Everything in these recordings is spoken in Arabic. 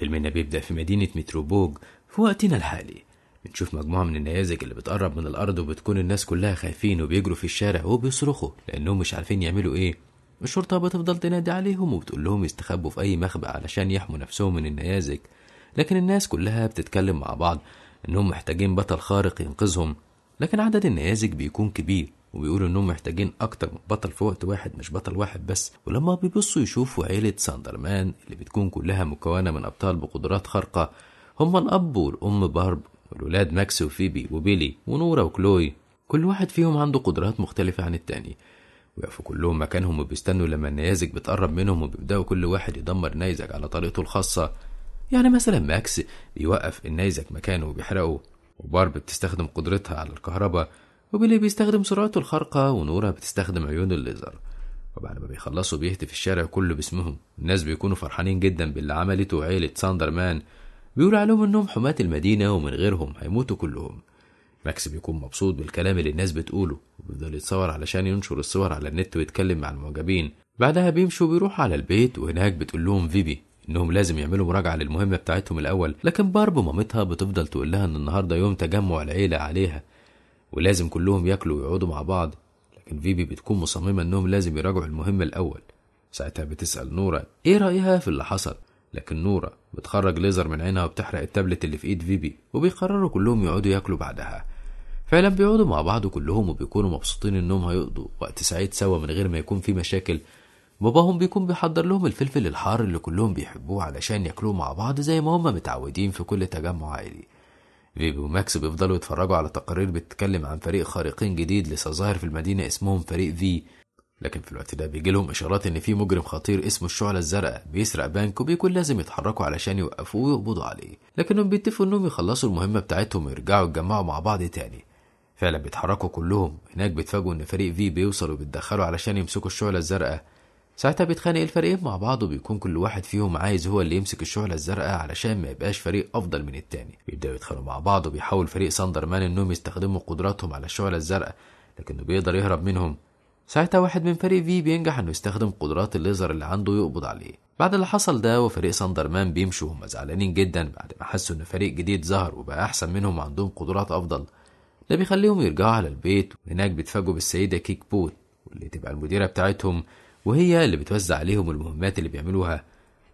فيلمنا بيبدأ في مدينة متروبوج في وقتنا الحالي. بنشوف مجموعة من النيازك اللي بتقرب من الأرض وبتكون الناس كلها خايفين وبيجروا في الشارع وبيصرخوا لأنهم مش عارفين يعملوا إيه. الشرطة بتفضل تنادي عليهم وبتقول لهم يستخبوا في أي مخبأ علشان يحموا نفسهم من النيازك. لكن الناس كلها بتتكلم مع بعض إنهم محتاجين بطل خارق ينقذهم. لكن عدد النيازك بيكون كبير. وبيقولوا إنهم محتاجين أكتر من بطل في وقت واحد مش بطل واحد بس. ولما بيبصوا يشوفوا عيلة ساندرمان اللي بتكون كلها مكونة من أبطال بقدرات خارقة هما الأب والأم بارب والولاد ماكس وفيبي وبيلي ونورا وكلوي. كل واحد فيهم عنده قدرات مختلفة عن التاني. ويقفوا كلهم مكانهم وبيستنوا لما النيازك بتقرب منهم وبيبدأوا كل واحد يدمر نيزك على طريقته الخاصة. يعني مثلا ماكس بيوقف النيزك مكانه وبيحرقه وبارب بتستخدم قدرتها على الكهرباء وبيلي بيستخدم سرعته الخارقة ونورا بتستخدم عيون الليزر. وبعد ما بيخلصوا بيهتف الشارع كله باسمهم. الناس بيكونوا فرحانين جدا باللي عملته عيلة ساندرمان. بيقولوا عليهم إنهم حماة المدينة ومن غيرهم هيموتوا كلهم. ماكس بيكون مبسوط بالكلام اللي الناس بتقوله. وبيفضل يتصور علشان ينشر الصور على النت ويتكلم مع المعجبين. بعدها بيمشوا وبيروحوا على البيت وهناك بتقول لهم فيبي إنهم لازم يعملوا مراجعة للمهمة بتاعتهم الأول. لكن بارب مامتها بتفضل تقول لها إن النهارده يوم تجمع العيلة عليها. ولازم كلهم ياكلوا ويقعدوا مع بعض. لكن فيبي بتكون مصممة إنهم لازم يراجعوا المهمة الأول. ساعتها بتسأل نورا إيه رأيها في اللي حصل؟ لكن نورا بتخرج ليزر من عينها وبتحرق التابلت اللي في إيد فيبي وبيقرروا كلهم يقعدوا ياكلوا بعدها. فعلا بيقعدوا مع بعض كلهم وبيكونوا مبسوطين إنهم هيقضوا وقت سعيد سوا من غير ما يكون في مشاكل. باباهم بيكون بيحضر لهم الفلفل الحار اللي كلهم بيحبوه علشان ياكلوه مع بعض زي ما هم متعودين في كل تجمع عائلي. فيبي وماكس بيفضلوا يتفرجوا على تقارير بتتكلم عن فريق خارقين جديد لسه ظاهر في المدينة اسمهم فريق في لكن في الوقت ده بيجي لهم إشارات إن في مجرم خطير اسمه الشعلة الزرقاء بيسرق بنك وبيكون لازم يتحركوا علشان يوقفوه ويقبضوا عليه. لكنهم بيتفقوا إنهم يخلصوا المهمة بتاعتهم ويرجعوا يتجمعوا مع بعض تاني. فعلا بيتحركوا كلهم. هناك بيتفاجئوا إن فريق في بيوصلوا وبيتدخلوا علشان يمسكوا الشعلة الزرقاء. ساعتها بيتخانق الفريقين مع بعض وبيكون كل واحد فيهم عايز هو اللي يمسك الشعلة الزرقاء علشان ما يبقاش فريق أفضل من التاني. بيبدأوا يتخانقوا مع بعض وبيحاول فريق ساندر مان إنهم يستخدموا قدراتهم على الشعلة الزرقاء لكنه بيقدر يهرب منهم. ساعتها واحد من فريق في بينجح إنه يستخدم قدرات الليزر اللي عنده يقبض عليه. بعد اللي حصل ده وفريق ساندر مان بيمشوا وهم زعلانين جدا بعد ما حسوا إن فريق جديد ظهر وبقى أحسن منهم وعندهم قدرات أفضل. ده بيخليهم يرجعوا على البيت وهناك بيتفاجئوا بالسيدة كيك بوت واللي تبقى المديرة بتاعتهم وهي اللي بتوزع عليهم المهمات اللي بيعملوها.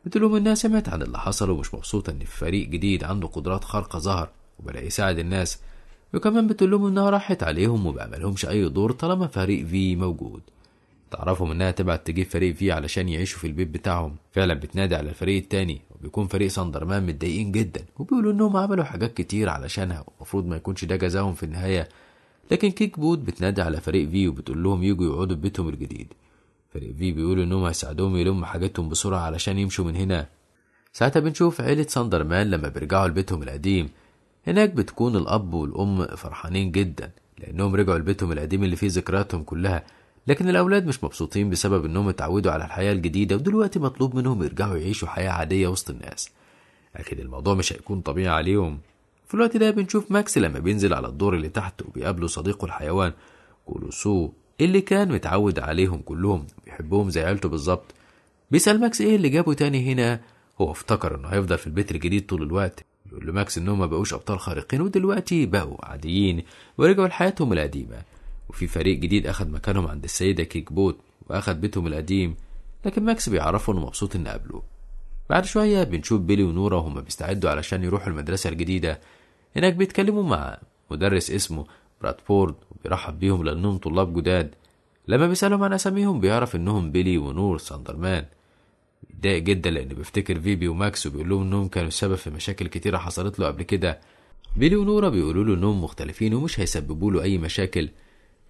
بتقول لهم انها سمعت عن اللي حصل ومش مبسوطة إن فريق جديد عنده قدرات خارقة ظهر وبدأ يساعد الناس. وكمان بتقول لهم إنها راحت عليهم وما عملهمش أي دور طالما فريق في موجود. تعرفهم إنها تبعت تجيب فريق في علشان يعيشوا في البيت بتاعهم. فعلا بتنادي على الفريق التاني وبيكون فريق ساندرمان متضايقين جدا. وبيقولوا إنهم عملوا حاجات كتير علشانها ومفروض ما يكونش ده جزاهم في النهاية. لكن كيك بوت بتنادي على فريق في وبتقول لهم يجوا يقعدوا في بيتهم الجديد. فريق في بيقولوا إنهم هيساعدوهم يلموا حاجاتهم بسرعة علشان يمشوا من هنا. ساعتها بنشوف عيلة ساندرمان لما بيرجعوا لبيتهم القديم. هناك بتكون الأب والأم فرحانين جدا لأنهم رجعوا لبيتهم القديم اللي فيه ذكرياتهم كلها. لكن الأولاد مش مبسوطين بسبب إنهم اتعودوا على الحياة الجديدة ودلوقتي مطلوب منهم يرجعوا يعيشوا حياة عادية وسط الناس. أكيد الموضوع مش هيكون طبيعي عليهم. في الوقت ده بنشوف ماكس لما بينزل على الدور اللي تحت وبيقابله صديقه الحيوان كولوسو اللي كان متعود عليهم كلهم. بيحبهم زي عيلته بالظبط. بيسأل ماكس إيه اللي جابه تاني هنا؟ هو افتكر إنه هيفضل في البيت الجديد طول الوقت. يقول له ماكس إنهم ما بقوش أبطال خارقين ودلوقتي بقوا عاديين ورجعوا لحياتهم القديمة. وفي فريق جديد اخد مكانهم عند السيدة كيك بوت واخد بيتهم القديم. لكن ماكس بيعرفه إنه مبسوط ان قابله. بعد شوية بنشوف بيلي ونورا وهما بيستعدوا علشان يروحوا المدرسة الجديدة. هناك بيتكلموا مع مدرس اسمه برادفورد وبيرحب بيهم لأنهم طلاب جداد. لما بيسألهم عن أساميهم بيعرف إنهم بيلي ونورا ساندرمان. بيتضايق جدا لأنه بيفتكر فيبي وماكس وبيقول لهم إنهم كانوا السبب في مشاكل كتيرة حصلت له قبل كده. بيلي ونورا بيقولوا له إنهم مختلفين ومش هيسببوا له أي مشاكل.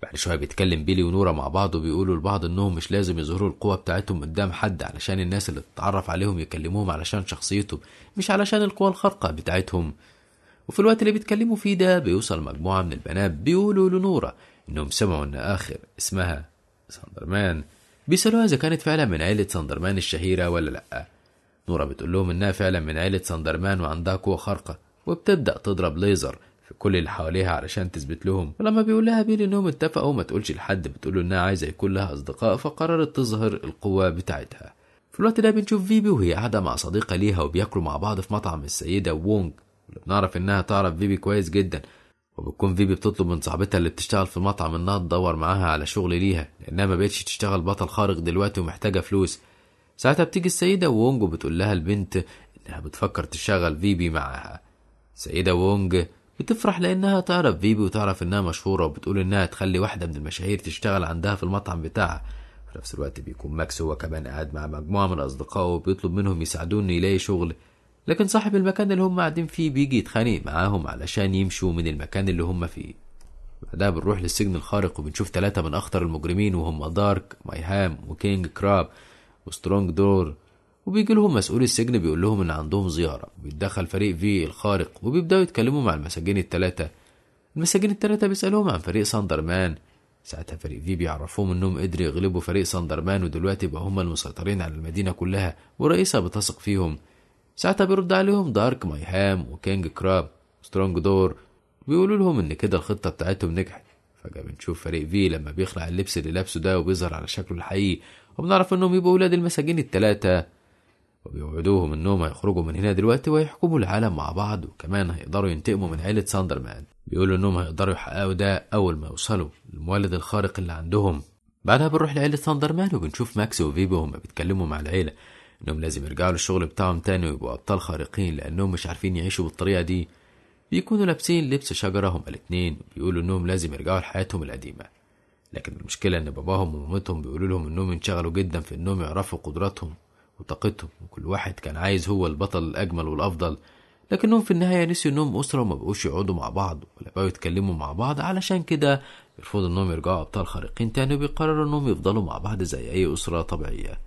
بعد شوية بيتكلم بيلي ونورا مع بعض وبيقولوا لبعض إنهم مش لازم يظهروا القوة بتاعتهم قدام حد علشان الناس اللي تتعرف عليهم يكلموهم علشان شخصيتهم مش علشان القوة الخارقة بتاعتهم. وفي الوقت اللي بيتكلموا فيه ده بيوصل مجموعة من البنات بيقولوا لنورا إنهم سمعوا إن آخر اسمها ساندرمان. بيسألوها إذا كانت فعلا من عيلة ساندرمان الشهيرة ولا لأ. نورا بتقول لهم إنها فعلا من عيلة ساندرمان وعندها قوة خارقة وبتبدأ تضرب ليزر في كل اللي حواليها علشان تثبت لهم. ولما بيقول لها بيلي إنهم اتفقوا ما تقولش لحد بتقول له إنها عايزة يكون لها أصدقاء فقررت تظهر القوة بتاعتها. في الوقت ده بنشوف فيبي وهي قاعدة مع صديقة ليها وبياكلوا مع بعض في مطعم السيدة وونج بنعرف إنها تعرف فيبي كويس جدا. وبتكون فيبي بتطلب من صاحبتها اللي بتشتغل في المطعم إنها تدور معاها على شغل ليها لأنها ما بقتش تشتغل بطل خارق دلوقتي ومحتاجة فلوس. ساعتها بتيجي السيدة وونج وبتقول لها البنت إنها بتفكر تشغل فيبي معاها. سيدة وونج بتفرح لأنها تعرف فيبي وتعرف إنها مشهورة وبتقول إنها تخلي واحدة من المشاهير تشتغل عندها في المطعم بتاعها. في نفس الوقت بيكون ماكس هو كمان قاعد مع مجموعة من أصدقائه وبيطلب منهم يساعدوه إنه يلاقي شغل. لكن صاحب المكان اللي هم قاعدين فيه بيجي يتخانق معاهم علشان يمشوا من المكان اللي هم فيه. بعدها بنروح للسجن الخارق وبنشوف ثلاثة من أخطر المجرمين وهم دارك مايهام وكينج كراب وسترونج دور وبيجي لهم مسؤول السجن بيقول لهم إن عندهم زيارة. بيتدخل فريق في الخارق وبيبدأوا يتكلموا مع المساجين التلاتة. المساجين التلاتة بيسألوهم عن فريق ساندرمان ساعتها فريق في بيعرفوهم إنهم قدروا يغلبوا فريق ساندرمان ودلوقتي بقى هم المسيطرين على المدينة كلها ورئيسها بتثق فيهم. ساعتها بيرد عليهم دارك مايهام وكينج كراب سترونج دور بيقولوا لهم إن كده الخطة بتاعتهم نجحت. فجأة بنشوف فريق في لما بيخلع اللبس اللي لابسه ده وبيظهر على شكله الحقيقي. وبنعرف إنهم يبقوا ولاد المساجين التلاتة. وبيوعدوهم إنهم هيخرجوا من هنا دلوقتي ويحكموا العالم مع بعض وكمان هيقدروا ينتقموا من عيلة ساندرمان بيقولوا إنهم هيقدروا يحققوا ده أول ما يوصلوا للمولد الخارق اللي عندهم. بعدها بنروح لعيلة ساندرمان وبنشوف ماكس وفيبي وهم بيتكلموا مع العيلة. إنهم لازم يرجعوا للشغل بتاعهم تاني ويبقوا أبطال خارقين لأنهم مش عارفين يعيشوا بالطريقة دي. بيكونوا لابسين لبس شجرة هما الاتنين وبيقولوا إنهم لازم يرجعوا لحياتهم القديمة. لكن المشكلة إن باباهم ومامتهم بيقولوا لهم إنهم انشغلوا جدا في إنهم يعرفوا قدراتهم وطاقتهم وكل واحد كان عايز هو البطل الأجمل والأفضل. لكنهم في النهاية نسيوا إنهم أسرة وما بقوش يقعدوا مع بعض ولا بقوا يتكلموا مع بعض علشان كده بيرفضوا إنهم يرجعوا أبطال خارقين تاني وبيقرروا إنهم يفضلوا مع بعض زي أي أسرة طبيعية.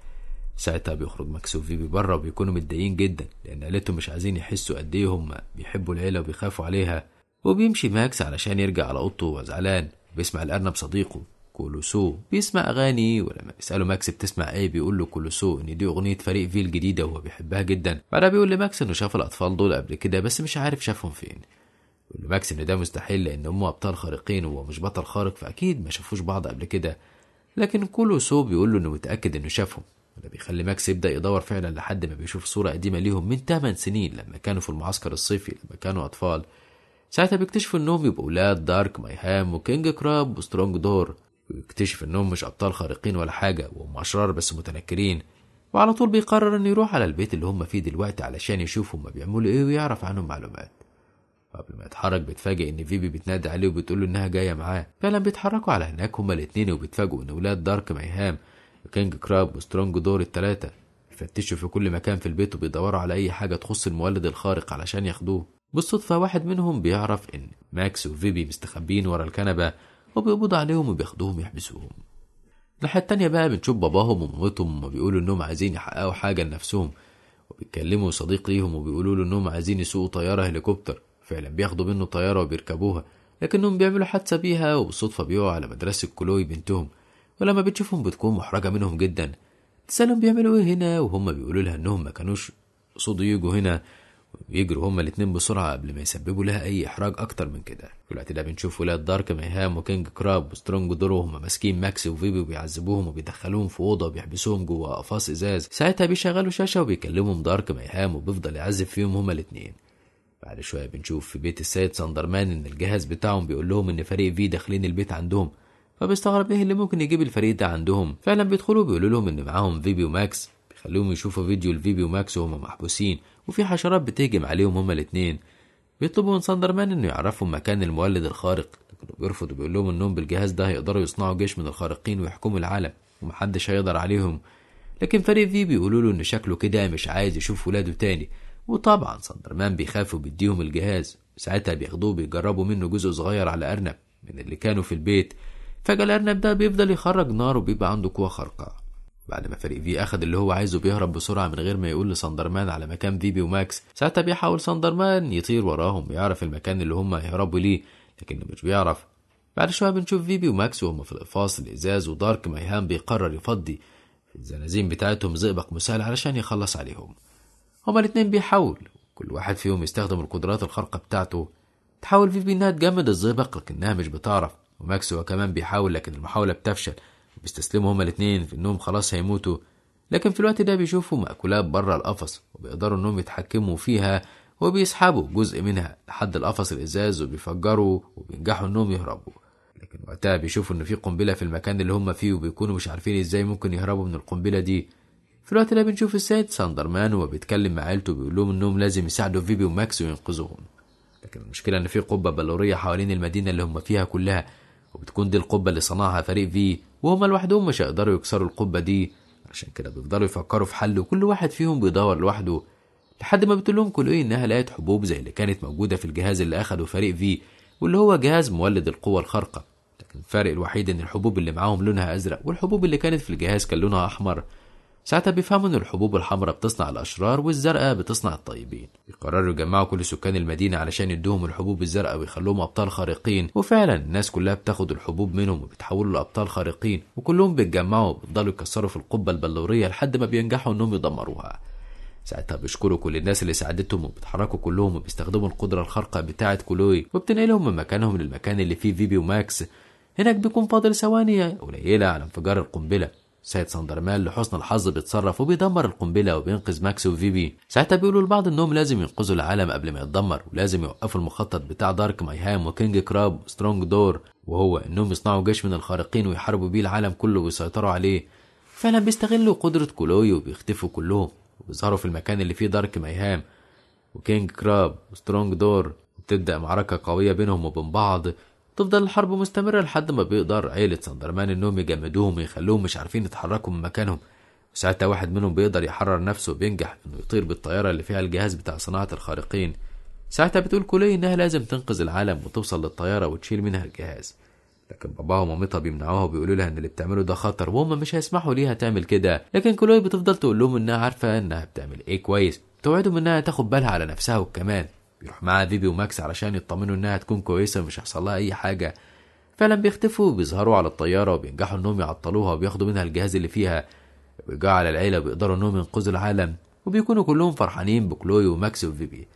ساعتها بيخرج ماكس وفيبي بره وبيكونوا متضايقين جدا لأن عيلتهم مش عايزين يحسوا قد إيه هم بيحبوا العيلة وبيخافوا عليها. وبيمشي ماكس علشان يرجع على أوضته وزعلان بيسمع الأرنب صديقه كولوسو بيسمع أغاني ولما بيسأله ماكس بتسمع إيه بيقول له كولوسو إن دي أغنية فريق في الجديدة وهو بيحبها جدا. بعدها بيقول لماكس إنه شاف الأطفال دول قبل كده بس مش عارف شافهم فين. بيقول لماكس إن ده مستحيل لأن هم أبطال خارقين وهو مش بطل خارق فأكيد ما شافوش بعض قبل كده. لكن كولوسو بيقول له إنه متأكد إنه شافهم. وده بيخلي ماكس يبدأ يدور فعلا لحد ما بيشوف صورة قديمة ليهم من 8 سنين لما كانوا في المعسكر الصيفي لما كانوا أطفال. ساعتها بيكتشفوا إنهم يبقوا ولاد دارك مايهام وكينج كراب وسترونج دور. ويكتشف إنهم مش أبطال خارقين ولا حاجة وهم أشرار بس متنكرين. وعلى طول بيقرر إنه يروح على البيت اللي هم فيه دلوقتي علشان يشوف هم بيعملوا إيه ويعرف عنهم معلومات. قبل ما يتحرك بيتفاجئ إن فيبي بتنادي عليه وبتقول له إنها جاية معاه. فعلا بيتحركوا على هناك هما الاتنين وبيتفاجئوا إن ولاد دارك مايهام وكينج كراب وسترونج دور التلاتة. بيفتشوا في كل مكان في البيت وبيدوروا على أي حاجة تخص المولد الخارق علشان ياخدوه. بالصدفة واحد منهم بيعرف إن ماكس وفيبي مستخبين ورا الكنبة وبيقبضوا عليهم وبياخدوهم يحبسوهم. الناحية التانية بقى بنشوف باباهم ومامتهم وهما بيقولوا إنهم عايزين يحققوا حاجة لنفسهم. وبيكلموا صديق ليهم وبيقولوا له إنهم عايزين يسوقوا طيارة هليكوبتر. فعلا بياخدوا منه طيارة وبيركبوها. لكنهم بيعملوا حادثة بيها وبالصدفة بيقعوا على مدرسة كلوي بنتهم. ولما بتشوفهم بتكون محرجة منهم جدا. تسألهم بيعملوا إيه هنا؟ وهم بيقولوا لها إنهم ما كانوش قصدوا يجوا هنا. ويجروا هما الاتنين بسرعة قبل ما يسببوا لها أي إحراج أكتر من كده. في الوقت ده بنشوف ولاد دارك ميهام وكينج كراب وسترونج دورو هما ماسكين ماكس وفيبي وبيعذبوهم وبيدخلوهم في أوضة وبيحبسوهم جوه قفص إزاز. ساعتها بيشغلوا شاشة وبيكلمهم دارك ميهام وبيفضل يعذب فيهم هما الاتنين. بعد شوية بنشوف في بيت السيد ساندرمان إن الجهاز بتاعهم بيقول لهم إن فريق V داخلين البيت عندهم. فبيستغرب إيه اللي ممكن يجيب الفريق ده عندهم. فعلا بيدخلوا بيقولوا لهم إن معاهم فيبي وماكس بيخلوهم يشوفوا فيديو لفيبي وماكس وهما محبوسين وفي حشرات بتهجم عليهم هما الاتنين. بيطلبوا من ساندرمان إنه يعرفوا مكان المولد الخارق. لكنه بيرفض وبيقول لهم إنهم بالجهاز ده هيقدروا يصنعوا جيش من الخارقين ويحكموا العالم ومحدش هيقدر عليهم. لكن فريق V بيقولوا له إن شكله كده مش عايز يشوف ولاده تاني. وطبعا ساندرمان بيخاف وبيديهم الجهاز. ساعتها بياخدوه بيجربوا منه جزء صغير على أرنب من اللي كانوا في البيت. فجأة الأرنب ده بيفضل يخرج نار وبيبقى عنده قوة خارقة. بعد ما فريق في أخد اللي هو عايزه بيهرب بسرعة من غير ما يقول لساندرمان على مكان فيبي وماكس. ساعتها بيحاول ساندرمان يطير وراهم ويعرف المكان اللي هم هيهربوا ليه لكنه مش بيعرف. بعد شوية بنشوف فيبي وماكس وهم في القفاص الإزاز ودارك ميهام بيقرر يفضي. في الزنازين بتاعتهم زئبق مسال علشان يخلص عليهم. هما الاتنين بيحاول كل واحد فيهم يستخدم القدرات الخارقة بتاعته. تحاول فيبي إنها تجمد الزئبق لكنها مش بتعرف. وماكس هو كمان بيحاول لكن المحاولة بتفشل بيستسلموا هما الاتنين. في انهم خلاص هيموتوا لكن في الوقت ده بيشوفوا مأكولات بره القفص وبيقدروا إنهم يتحكموا فيها وبيسحبوا جزء منها لحد القفص الإزاز وبيفجروا وبينجحوا إنهم يهربوا. لكن وقتها بيشوفوا إن في قنبلة في المكان اللي هم فيه وبيكونوا مش عارفين إزاي ممكن يهربوا من القنبلة دي. في الوقت ده بنشوف السيد ساندرمان وهو بيتكلم مع عيلته بيقول لهم إنهم لازم يساعدوا فيبي وماكس وينقذوهم. لكن المشكلة إن في قبة بلورية حوالين المدينة اللي هم فيها كلها وبتكون دي القبة اللي صنعها فريق في وهم لوحدهم مش هيقدروا يكسروا القبة دي. عشان كده بيفضلوا يفكروا في حل وكل واحد فيهم بيدور لوحده لحد ما بتقول لهم كلوي إنها لقت حبوب زي اللي كانت موجودة في الجهاز اللي أخده فريق في واللي هو جهاز مولد القوة الخارقة. لكن الفرق الوحيد إن الحبوب اللي معاهم لونها أزرق والحبوب اللي كانت في الجهاز كان لونها أحمر. ساعتها بيفهموا ان الحبوب الحمراء بتصنع الأشرار والزرقاء بتصنع الطيبين. يقرروا يجمعوا كل سكان المدينة علشان يدوهم الحبوب الزرقاء ويخلوهم أبطال خارقين. وفعلا الناس كلها بتاخد الحبوب منهم وبيتحولوا لأبطال خارقين. وكلهم بيتجمعوا وبيفضلوا يكسروا في القبة البلورية لحد ما بينجحوا إنهم يدمروها. ساعتها بيشكروا كل الناس اللي ساعدتهم وبيتحركوا كلهم وبيستخدموا القدرة الخارقة بتاعة كلوي وبتنقلهم من مكانهم للمكان اللي فيه فيبي وماكس هناك بيكون فاضل ثواني قليلة على انفجار القنبلة. سيد ساندرمان لحسن الحظ بيتصرف وبيدمر القنبلة وبينقذ ماكس وفيبي. ساعتها بيقولوا لبعض انهم لازم ينقذوا العالم قبل ما يتدمر ولازم يوقفوا المخطط بتاع دارك مايهام وكينج كراب وسترونج دور وهو إنهم يصنعوا جيش من الخارقين ويحاربوا بيه العالم كله ويسيطروا عليه. فعلا بيستغلوا قدرة كلوي وبيختفوا كلهم وبيظهروا في المكان اللي فيه دارك مايهام. وكينج كراب وسترونج دور وبتبدأ معركة قوية بينهم وبين بعض. تفضل الحرب مستمرة لحد ما بيقدر عيلة ساندرمان إنهم يجمدوهم ويخلوهم مش عارفين يتحركوا من مكانهم. وساعتها واحد منهم بيقدر يحرر نفسه وبينجح إنه يطير بالطيارة اللي فيها الجهاز بتاع صناعة الخارقين. ساعتها بتقول كلوي إنها لازم تنقذ العالم وتوصل للطيارة وتشيل منها الجهاز. لكن باباها ومامتها بيمنعوها وبيقولوا لها إن اللي بتعمله ده خطر وهم مش هيسمحوا ليها تعمل كده. لكن كلوي بتفضل تقول لهم إنها عارفة إنها بتعمل إيه كويس. توعدهم إنها تاخد بالها على نفسها وكمان. بيروح معاها فيبي وماكس علشان يطمنوا إنها تكون كويسة ومش هيحصل لها أي حاجة. فعلا بيختفوا وبيظهروا على الطيارة وبينجحوا إنهم يعطلوها وبياخدوا منها الجهاز اللي فيها. ويرجعوا على العيلة وبيقدروا إنهم ينقذوا العالم. وبيكونوا كلهم فرحانين بكلوي وماكس وفيبي.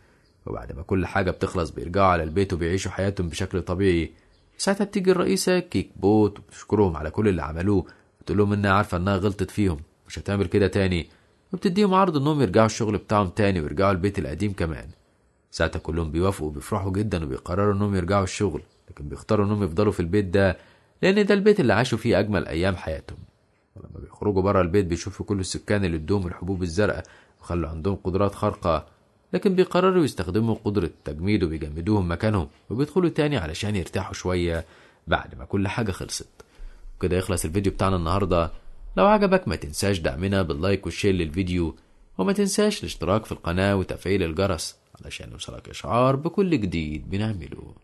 وبعد ما كل حاجة بتخلص بيرجعوا على البيت وبيعيشوا حياتهم بشكل طبيعي. ساعتها بتيجي الرئيسة كيك بوت وبتشكرهم على كل اللي عملوه. بتقول لهم إنها عارفة إنها غلطت فيهم. مش هتعمل كده تاني. وبتديهم عرض إنهم يرجعوا الشغل بتاعهم تاني ويرجعوا البيت القديم كمان. ساعتها كلهم بيوافقوا وبيفرحوا جدا وبيقرروا إنهم يرجعوا الشغل لكن بيختاروا إنهم يفضلوا في البيت ده لأن ده البيت اللي عاشوا فيه أجمل أيام حياتهم. ولما بيخرجوا بره البيت بيشوفوا كل السكان اللي ادوهم الحبوب الزرقاء وخلوا عندهم قدرات خارقة لكن بيقرروا يستخدموا قدرة التجميد وبيجمدوهم مكانهم وبيدخلوا تاني علشان يرتاحوا شوية بعد ما كل حاجة خلصت. وكده يخلص الفيديو بتاعنا النهاردة. لو عجبك ما تنساش دعمنا باللايك والشير للفيديو وما تنساش الاشتراك في القناة وتفعيل الجرس. علشان يوصلك إشعار بكل جديد بنعمله.